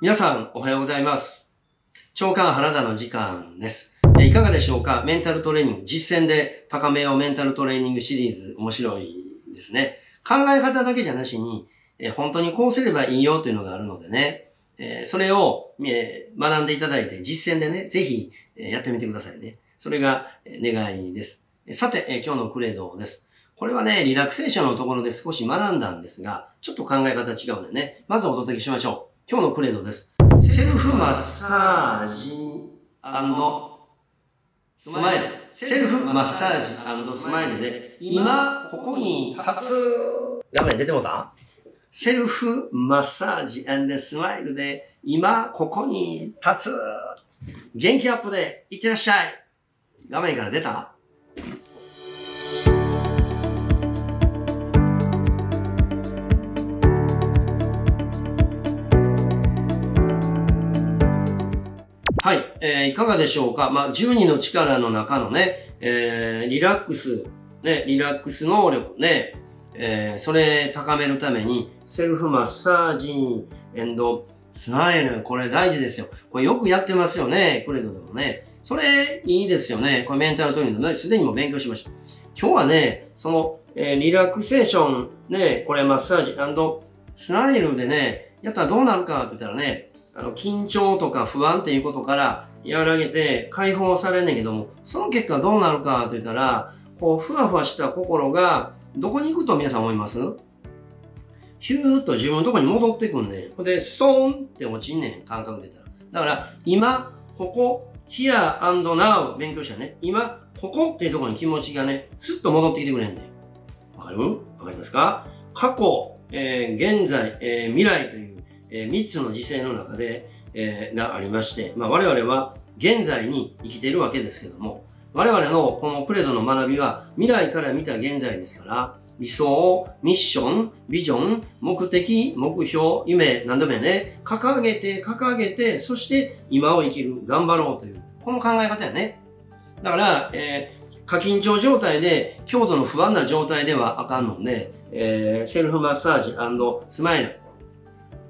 皆さん、おはようございます。長官原田の時間です。いかがでしょうか？メンタルトレーニング、実践で高めようメンタルトレーニングシリーズ、面白いですね。考え方だけじゃなしに、え本当にこうすればいいよというのがあるのでね、えそれを、え学んでいただいて、実践でね、ぜひ、えやってみてくださいね。それがえ願いです。さて、今日のクレードです。これはね、リラクセーションのところで少し学んだんですが、ちょっと考え方違うのでね、まずお届けしましょう。今日のクレドです。セルフマッサージスマイル。セルフマッサージスマイルで、今、ここに立つ。画面出てもうた？セルフマッサージスマイルで、今、ここに立つ。元気アップで、いってらっしゃい。画面から出た？はい、えーいかがでしょうか？まあ、12の力の中のね、えーリラックス、ね、リラックス能力ね、えーそれ高めるために、セルフマッサージ、エンド、スマイル、これ大事ですよ。これよくやってますよね、クレドでもね。それいいですよね。これメンタルトレーニング、すでにも勉強しました。今日はね、その、えーリラクセーション、ね、これマッサージ、スマイルでね、やったらどうなるかって言ったらね、あの、緊張とか不安っていうことから和らげて解放されんねんけども、その結果どうなるかって言ったら、こう、ふわふわした心がどこに行くと皆さん思います？ヒューッと自分のとこに戻ってくんねん。ほんで、ストーンって落ちんねん、感覚で言ったら。だから、今、ここ、here and now 勉強したね。今、ここっていうところに気持ちがね、スッと戻ってきてくれんねん。わかる？わかりますか？過去、えー現在、えー未来という、え3つの時世の中で、えーがありまして、まあ、我々は現在に生きているわけですけども、我々のこのクレドの学びは未来から見た現在ですから、理想、ミッション、ビジョン、目的、目標、夢、何でもやね、掲げて、掲げて、そして今を生きる、頑張ろうという、この考え方やね。だから、えー過緊張状態で、強度の不安な状態ではあかんので、えーセルフマッサージスマイル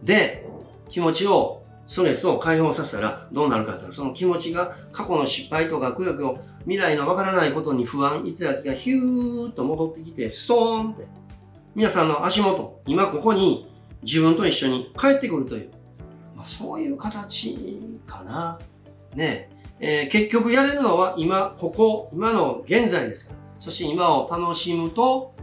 で気持ちを、ストレスを解放させたらどうなるかって言ったら、その気持ちが過去の失敗とかくよくよ未来のわからないことに不安いってたやつがヒューッと戻ってきて、ストーンって、皆さんの足元、今ここに自分と一緒に帰ってくるという、まあ、そういう形かな。ね。えー結局やれるのは今、ここ、今の現在ですから。そして今を楽しむと、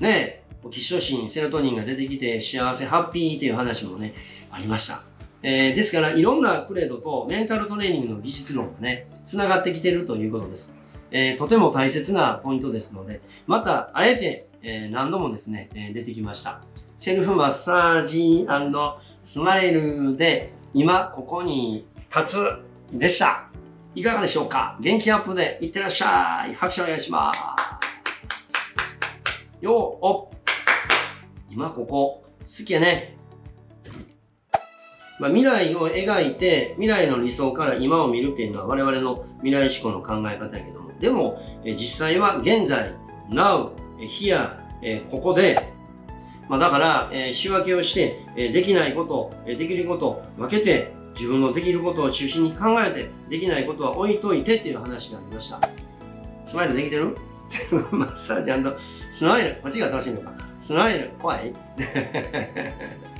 ね。え、キシトシン、セロトニンが出てきて幸せ、ハッピーっていう話もね、ありました。えーですから、いろんなクレードとメンタルトレーニングの技術論がね、繋がってきてるということです。えーとても大切なポイントですので、また、あえて、えー何度もですね、え出てきました。セルフマッサージスマイルで、今、ここに立つでした。いかがでしょうか？元気アップでいってらっしゃい拍手お願いしますよーお今ここ、好きやね。まあ、未来を描いて、未来の理想から今を見るっていうのは我々の未来志向の考え方やけども、でも、え実際は現在、now、え here、えここで、まあ、だから、えー仕分けをして、えーできないこと、えーできること分けて、自分のできることを中心に考えて、できないことは置いといてっていう話がありました。スマイルできてる？セ ルマッサージスマイル。こっちが楽しいのか。スマイル。怖い？